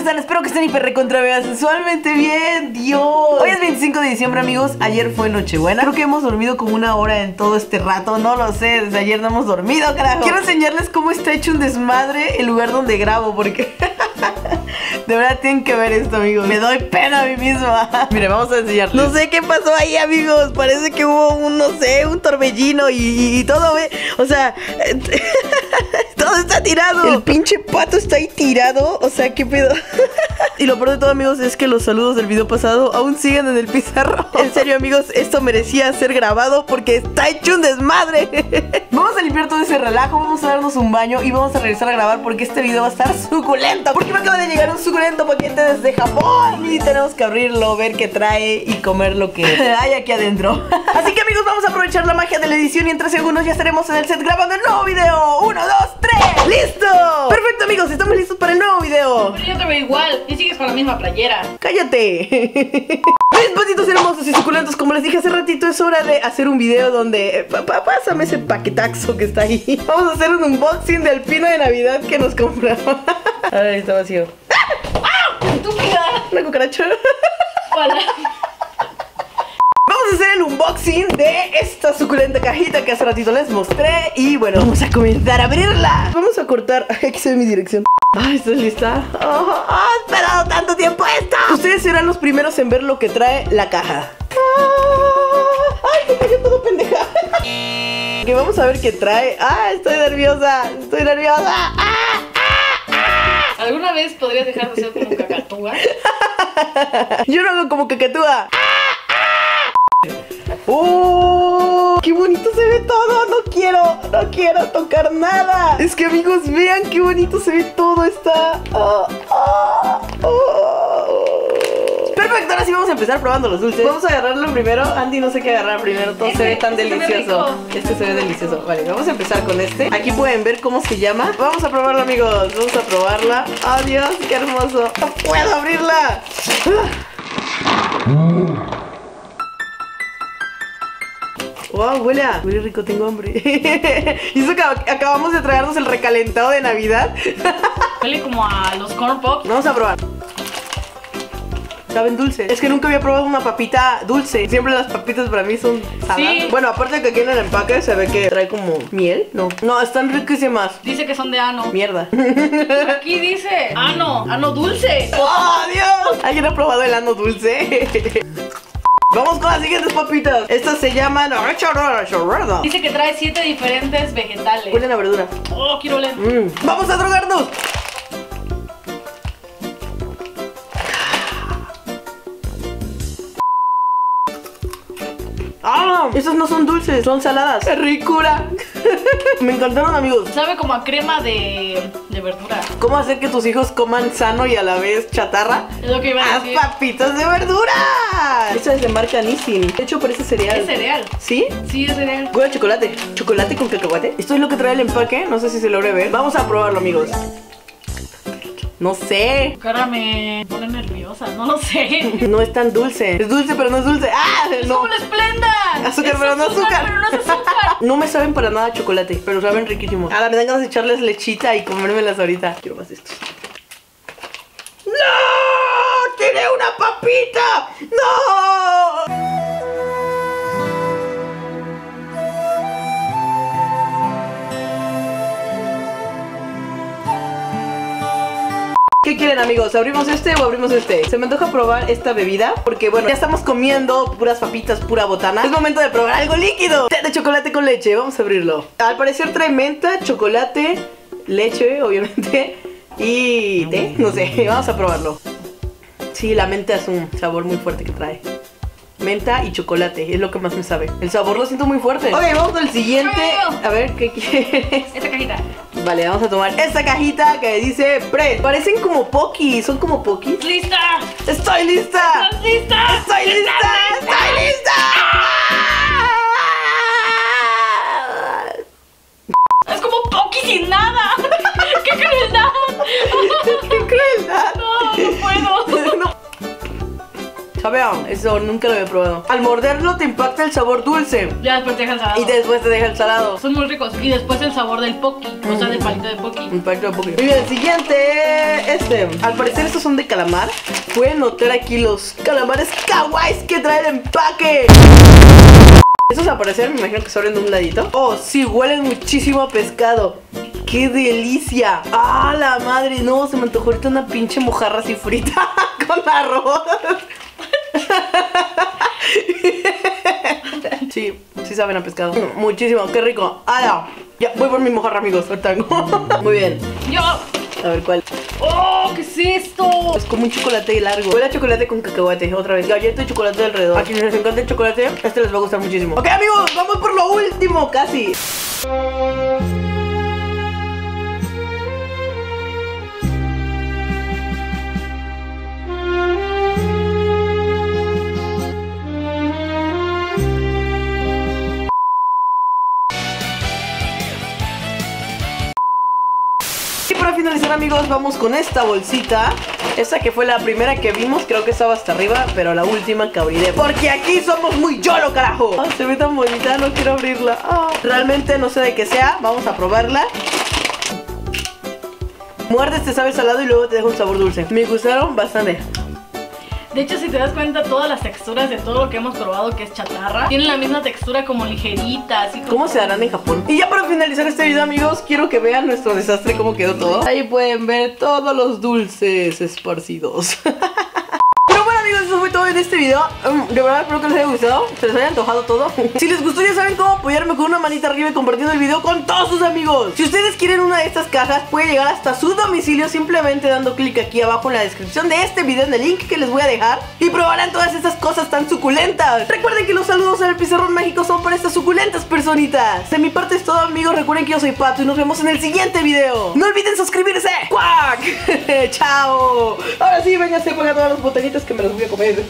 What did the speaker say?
están? Espero que estén hiper recontra mega sensualmente bien. Dios. Hoy es 25 de diciembre, amigos. Ayer fue Nochebuena. Creo que hemos dormido como una hora en todo este rato. No lo sé. Desde ayer no hemos dormido, carajo. Quiero enseñarles cómo está hecho un desmadre el lugar donde grabo, porque. De verdad tienen que ver esto, amigos. Me doy pena a mí misma. Mire, vamos a enseñarles. No sé qué pasó ahí, amigos. Parece que hubo un, no sé, un torbellino y, y todo, ¿ve? O sea, está tirado. El pinche pato está ahí tirado. O sea, qué pedo. y lo peor de todo, amigos, es que los saludos del video pasado aún siguen en el pizarro. En serio, amigos, esto merecía ser grabado porque está hecho un desmadre. vamos a limpiar todo ese relajo, vamos a darnos un baño y vamos a regresar a grabar porque este video va a estar suculento. Porque me acaba de llegar un suculento paquete desde Japón y tenemos que abrirlo, ver qué trae y comer lo que hay aquí adentro. Así que, amigos, vamos a aprovechar la magia de la edición y en segundos ya estaremos en el set grabando el nuevo video. ¡Uno, dos, tres! ¡Listo! Perfecto, amigos, estamos listos para el nuevo video. Pero yo te veo igual y sigues con la misma playera. ¡Cállate! Mis patitos hermosos y suculentos, como les dije hace ratito, es hora de hacer un video donde... Papá, pásame ese paquetaxo que está ahí. Vamos a hacer un unboxing del pino de Navidad que nos compraron. A ver, está vacío. ¡Estúpida! Una cucaracha. Hola. Vamos a hacer el unboxing de esta suculenta cajita que hace ratito les mostré. Y bueno, vamos a comenzar a abrirla. Vamos a cortar. Aquí se ve mi dirección. Ay, ¿estás lista? Oh, oh, he esperado tanto tiempo esto. Ustedes serán los primeros en ver lo que trae la caja. Ah, ay, se cayó todo pendeja. Que vamos a ver qué trae. Ah, estoy nerviosa. Estoy nerviosa. Ah, ¿Alguna vez podrías dejar de ser como cacatúa? Yo no hago como cacatúa. ¡Oh! ¡Qué bonito se ve todo! No quiero, no quiero tocar nada. Es que amigos, vean qué bonito se ve todo. Está... oh, oh, oh. Perfecto, ahora sí vamos a empezar probando los dulces. Vamos a agarrarlo primero. Andy no sé qué agarrar primero. Todo se ve tan Este- delicioso. Este se ve delicioso. Vale, vamos a empezar con este. Aquí pueden ver cómo se llama. Vamos a probarlo, amigos. Vamos a probarla. ¡Oh, Dios! ¡Qué hermoso! ¡No puedo abrirla! Wow, huele a... Huele rico, tengo hambre. y eso que ac- acabamos de traernos el recalentado de Navidad. Huele como a los corn pops. Vamos a probar. Saben dulces. Es que nunca había probado una papita dulce. Siempre las papitas para mí son saladas. Sí. Bueno, aparte de que aquí en el empaque se ve que trae como miel. No. No, están riquísimas. Dice que son de ano. Mierda. Aquí dice ano, ano dulce. ¡Oh, Dios! ¿Alguien ha probado el ano dulce? Vamos con las siguientes papitas. Estas se llaman... Dice que trae siete diferentes vegetales. Huelen a verdura. Oh, quiero oler. Mm. ¡Vamos a drogarnos! ¡Ah! Esas no son dulces, son saladas. ¡Qué ricura! Me encantaron, amigos. Sabe como a crema de, de verdura. ¿Cómo hacer que tus hijos coman sano y a la vez chatarra? Es lo que iba a ¡Haz decir. papitas de verdura! Esta es de marca Nissin. De hecho, parece cereal. Es cereal. ¿Sí? Sí, es cereal. Huele a chocolate. Chocolate con cacahuate. Esto es lo que trae el empaque. No sé si se logre ver. Vamos a probarlo, amigos. No sé. Cara me pone nerviosa, no lo sé. No es tan dulce. Es dulce, pero no es dulce. ¡Ah! Es No. como el Splenda. Azúcar, pero no azúcar. Pero no es azúcar. No me saben para nada chocolate, pero saben riquísimos. Ahora me dan ganas de echarles lechita y comérmelas ahorita. Quiero más de esto. ¡No! ¡Tiene una papita! ¡No! Quieren amigos? ¿Abrimos este o abrimos este? Se me antoja probar esta bebida porque bueno, ya estamos comiendo puras papitas, pura botana. Es momento de probar algo líquido. Té de chocolate con leche, vamos a abrirlo. Al parecer trae menta, chocolate, leche, obviamente, y té, no sé, vamos a probarlo. Sí, la menta es un sabor muy fuerte que trae. Menta y chocolate, es lo que más me sabe. El sabor lo siento muy fuerte. Ok, vamos al siguiente. A ver, ¿qué quieres? Esta cajita. Vale, vamos a tomar esta cajita que dice Pred. Parecen como pokis, son como pokis. ¡Lista! ¡Estoy lista! ¿Estás lista? ¡Estoy lista! ¡Estoy lista! Eso, nunca lo había probado. Al morderlo te impacta el sabor dulce. Ya después te deja el salado. Y después te deja el salado. Son muy ricos. Y después el sabor del poki. O sea, del palito de poki. Impacto de poquito. Muy bien, siguiente. Este. Al parecer estos son de calamar. Pueden notar aquí los calamares kawaiis que trae el empaque. Estos al parecer me imagino que se abren de un ladito. Oh, sí, huelen muchísimo a pescado. ¡Qué delicia! ¡Ah, la madre! No, se me antojó ahorita una pinche mojarra así frita con arroz. Sí, sí saben a pescado. Muchísimo, qué rico. ¡Ah, ya! voy por mi mojarra, amigos. Ahorita. Muy bien. Yo. A ver cuál. ¡Oh! ¿Qué es esto? Es como un chocolate largo. Huele a chocolate con cacahuate. Otra vez. Galleta y chocolate alrededor. A quienes les encanta el chocolate, este les va a gustar muchísimo. Ok, amigos, vamos por lo último, casi. Amigos vamos con esta bolsita. Esta que fue la primera que vimos Creo que estaba hasta arriba Pero la última que abriré Porque aquí somos muy yolo carajo. Se ve tan bonita, no quiero abrirla. Ah, Realmente no sé de qué sea Vamos a probarla. Muerde este sabe salado y luego te deja un sabor dulce. Me gustaron bastante De hecho, si te das cuenta, todas las texturas de todo lo que hemos probado que es chatarra tienen la misma textura como ligerita, así como... ¿Cómo se harán en Japón? Y ya para finalizar este video amigos Quiero que vean nuestro desastre Cómo quedó todo Ahí pueden ver todos los dulces esparcidos Pero bueno amigos, eso fue todo en este video. Um, De verdad espero que les haya gustado Se les haya antojado todo. Si les gustó ya saben cómo apoyarme con una manita arriba y compartiendo el video con todos sus amigos. Si ustedes quieren una de estas cajas Puede llegar hasta su domicilio simplemente dando clic aquí abajo en la descripción de este video En el link que les voy a dejar Y probarán todas estas cosas tan suculentas. Recuerden que los saludos en el pizarrón mágico son para estas suculentas personitas. De mi parte es todo amigos, recuerden que yo soy Pato Y nos vemos en el siguiente video. No olviden suscribirse. ¡Cuac! ¡Chao! Ahora sí, vénganse, pongan todas las botanitas que me las voy a comer